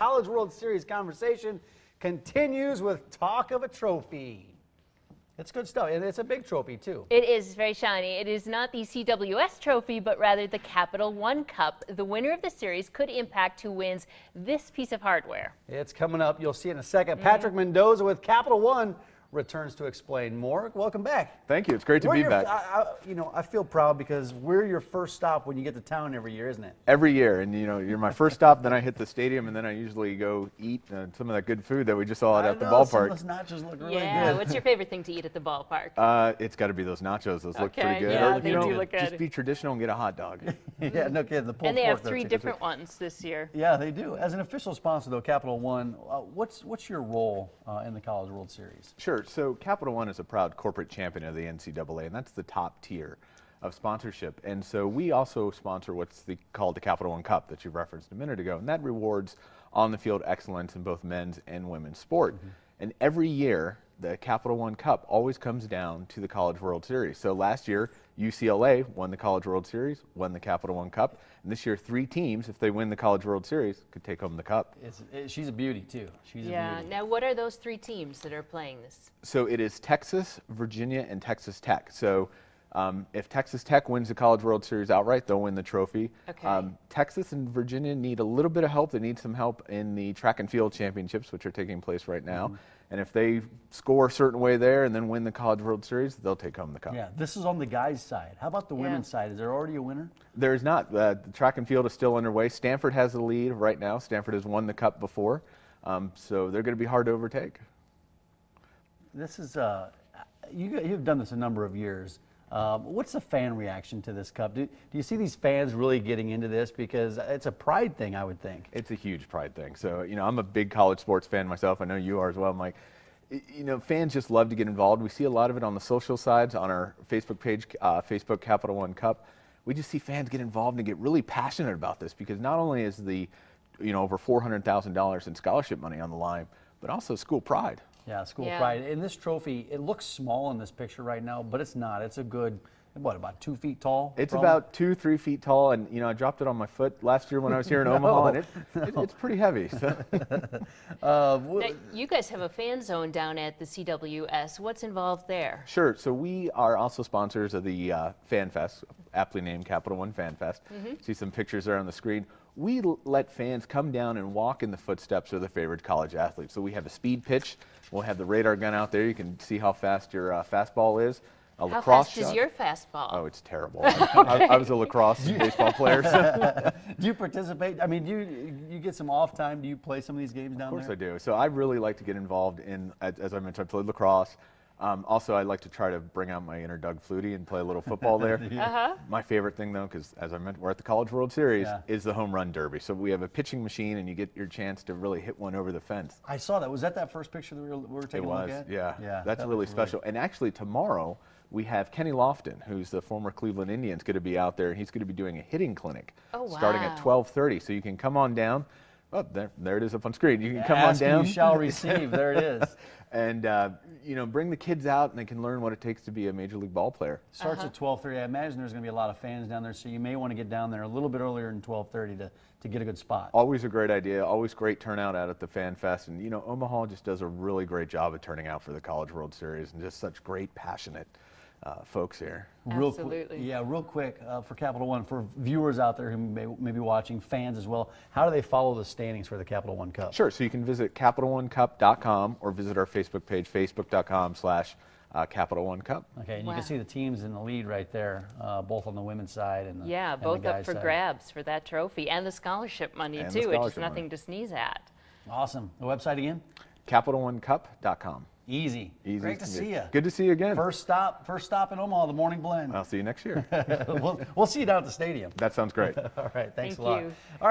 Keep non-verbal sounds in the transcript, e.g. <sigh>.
College World Series conversation continues with talk of a trophy. It's good stuff, and it's a big trophy too. It is very shiny. It is not the CWS trophy, but rather the Capital One Cup. The winner of the series could impact who wins this piece of hardware. It's coming up. You'll see in a second. Mm-hmm. Patrick Mendoza with Capital One returns to explain more. Welcome back. Thank you. It's great to We're be your- back. I, I, you know, I feel proud because we're your first stop when you get to town every year, isn't it? Every year, and you know, you're my first stop. Then I hit the stadium, and then I usually go eat uh, some of that good food that we just saw out at the know, Some ballpark. of those nachos look really yeah. good. What's your favorite thing to eat at the ballpark? Uh, it's got to be those nachos. Those look pretty good. yeah, Or, they you do know, look Just be traditional and get a hot dog. <laughs> yeah, no kidding. The pulled and they pork have three taste good, different ones this year. Yeah, they do. As an official sponsor, though, Capital One, uh, what's what's your role uh, in the College World Series? Sure. So Capital One is a proud corporate champion of the NCAA, and that's the top tier of sponsorship. And so we also sponsor what's the, called the Capital One Cup that you referenced a minute ago, and that rewards on-the-field excellence in both men's and women's sport. Mm-hmm. And every year, the Capital One Cup always comes down to the College World Series. So last year, UCLA won the College World Series, won the Capital One Cup, and this year, three teams, if they win the College World Series, could take home the cup. It's, it, she's a beauty too. She's a Yeah. beauty. Now, what are those three teams that are playing this? So it is Texas, Virginia, and Texas Tech. So um, if Texas Tech wins the College World Series outright, they'll win the trophy. Um, Texas and Virginia need a little bit of help. They need some help in the track and field championships, which are taking place right now. Mm-hmm. And if they score a certain way there and then win the College World Series, they'll take home the cup. Yeah, this is on the guys' side. How about the Yeah. women's side? Is there already a winner? There is not. Uh, the track and field is still underway. Stanford has the lead right now. Stanford has won the cup before. Um, so they're going to be hard to overtake. This is uh, you. You've done this a number of years. Um, what's the fan reaction to this cup? Do, do you see these fans really getting into this because it's a pride thing? I would think. It's a huge pride thing. So, you know, I'm a big college sports fan myself. I know you are as well, Mike. You know, fans just love to get involved. We see a lot of it on the social sides, on our Facebook page, uh, Facebook Capital One Cup. We just see fans get involved and get really passionate about this because not only is the, you know, over $400,000 in scholarship money on the line, but also school pride. Yeah, school Yeah. pride. And this trophy, it looks small in this picture right now, but it's not. It's a good, what, about two feet tall? It's probably? about two, three feet tall, and you know I dropped it on my foot last year when I was here in <laughs> Omaha, and it, it, it's pretty heavy. So. <laughs> Uh, Now, you guys have a fan zone down at the CWS. What's involved there? Sure. So we are also sponsors of the uh, Fan Fest, aptly named Capital One Fan Fest. See some pictures there on the screen. We let fans come down and walk in the footsteps of their favorite college athletes. So we have a speed pitch. We'll have the radar gun out there. You can see how fast your uh, fastball is. A How lacrosse fast is your fastball? Oh, it's terrible. <laughs> I, I was a lacrosse baseball player. So. <laughs> do you participate? I mean, do you, you get some off time? Do you play some of these games down there? Of course there? I do. So I really like to get involved in, as, as I mentioned, I played lacrosse. Um, also, I like to try to bring out my inner Doug Flutie and play a little football there. <laughs> Uh-huh. My favorite thing, though, because as I mentioned, we're at the College World Series, Yeah. is the home run derby. So we have a pitching machine, and you get your chance to really hit one over the fence. I saw that. Was that that first picture that we were, we were taking It a look was, at? yeah. Yeah. That's that really looked special. And actually, tomorrow we have Kenny Lofton, who's the former Cleveland Indians, going to be out there, and he's going to be doing a hitting clinic Oh, starting at 12:30. So you can come on down. Oh, there, there it is up on screen. You can come Ask on down. You shall <laughs> receive. There it is. and uh, you know, bring the kids out, and they can learn what it takes to be a major league ball player. Starts at 12:30. I imagine there's going to be a lot of fans down there, so you may want to get down there a little bit earlier than 12:30 to to get a good spot. Always a great idea. Always great turnout out at the Fan Fest, and you know, Omaha just does a really great job of turning out for the College World Series, and just such great, passionate uh, folks here. Real quick, Absolutely. yeah, real quick uh, for Capital One, for viewers out there who may, may be watching, fans as well. How do they follow the standings for the Capital One Cup? Sure. So you can visit CapitalOneCup.com or visit our Facebook page, Facebook.com/slash uh, Capital One Cup. Okay, and you can see the teams in the lead right there, uh, both on the women's side and the Yeah, and the both up for side. grabs for that trophy and the scholarship money And the too, which is nothing money. to sneeze at. Awesome. The website again? CapitalOneCup.com. Easy. Easy. Great to as see you. Good to see you again. First stop, first stop in Omaha, the Morning Blend. I'll see you next year. <laughs> we'll, we'll see you down at the stadium. that sounds great. <laughs> All right, thanks Thank a lot. you. All right.